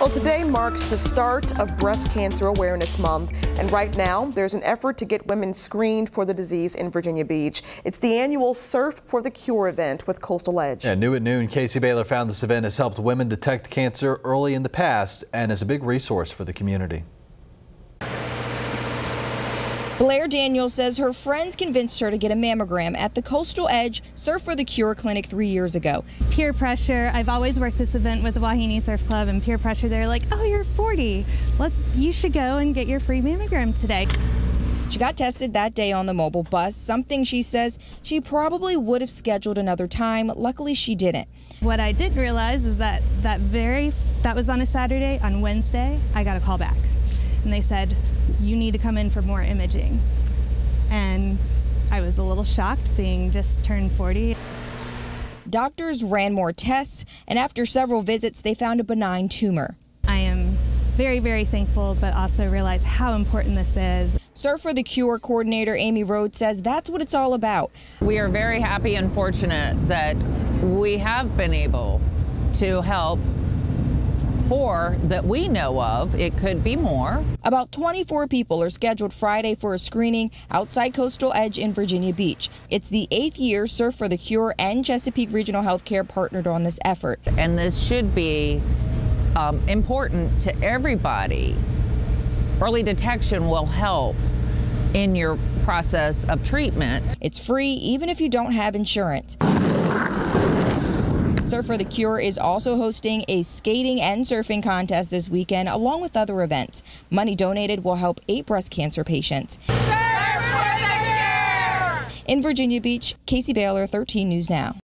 Well, today marks the start of Breast Cancer Awareness Month, and right now there's an effort to get women screened for the disease in Virginia Beach. It's the annual Surf for the Cure event with Coastal Edge. Yeah, new at noon, Casey Baylor found this event has helped women detect cancer early in the past and is a big resource for the community. Blair Daniels says her friends convinced her to get a mammogram at the Coastal Edge Surf for the Cure clinic three years ago. Peer pressure. I've always worked this event with the Wahine Surf Club and peer pressure. They're like, oh, you're 40. Let's, you should go and get your free mammogram today. She got tested that day on the mobile bus, something she says she probably would have scheduled another time. Luckily, she didn't. What I didn't realize is that that very, that was on a Saturday. On Wednesday, I got a call back and they said, you need to come in for more imaging. And I was a little shocked being just turned 40. Doctors ran more tests, and after several visits, they found a benign tumor. I am very, very thankful, but also realize how important this is. Surf for the Cure coordinator Amy Rhodes says that's what it's all about. We are very happy and fortunate that we have been able to help four that we know of. It could be more. About 24 people are scheduled Friday for a screening outside Coastal Edge in Virginia Beach. It's the eighth year Surf for the Cure and Chesapeake Regional Healthcare partnered on this effort. And this should be um, important to everybody. Early detection will help in your process of treatment. It's free even if you don't have insurance. Surf for the Cure is also hosting a skating and surfing contest this weekend, along with other events. Money donated will help eight breast cancer patients. In Virginia Beach, Casey Baylor, 13 News Now.